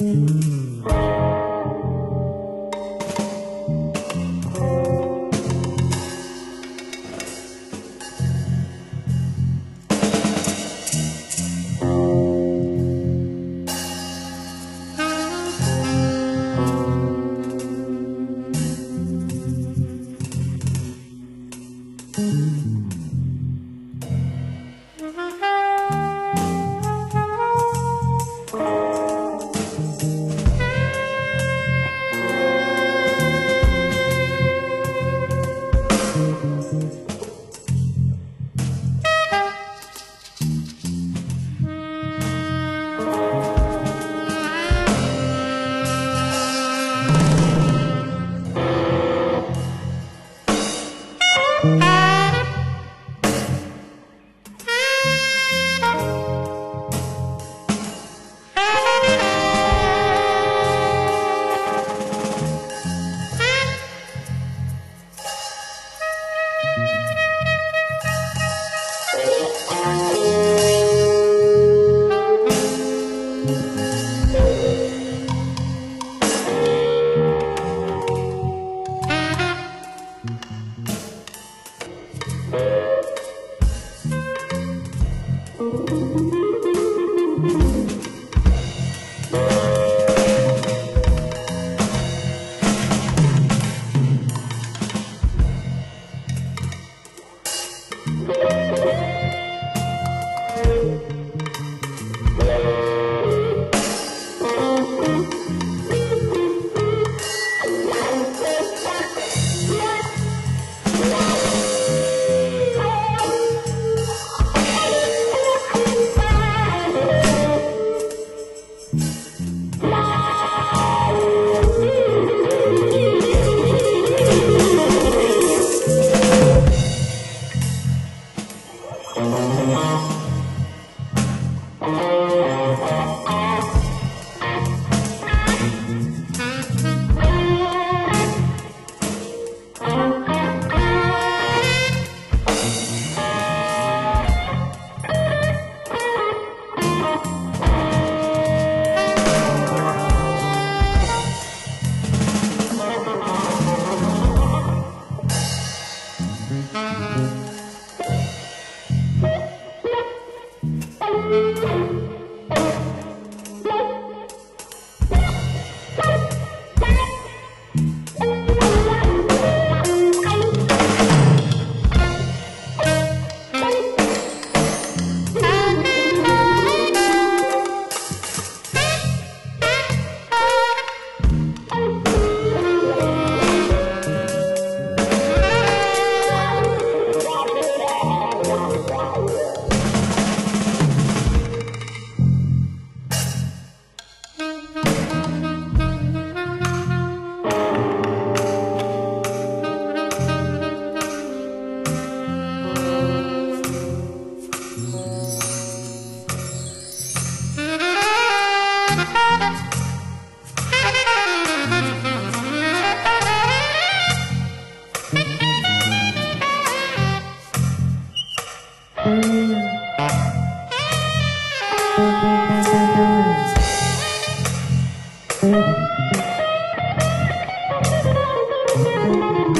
Mm-hmm. Música